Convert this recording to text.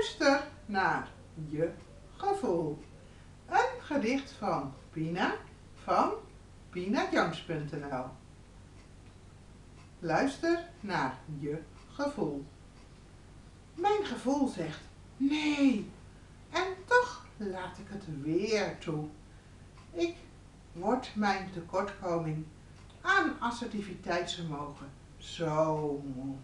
Luister naar je gevoel. Een gedicht van Pina van pinajams.nl Luister naar je gevoel. Mijn gevoel zegt nee. En toch laat ik het weer toe. Ik word mijn tekortkoming aan assertiviteitsvermogen zo moe.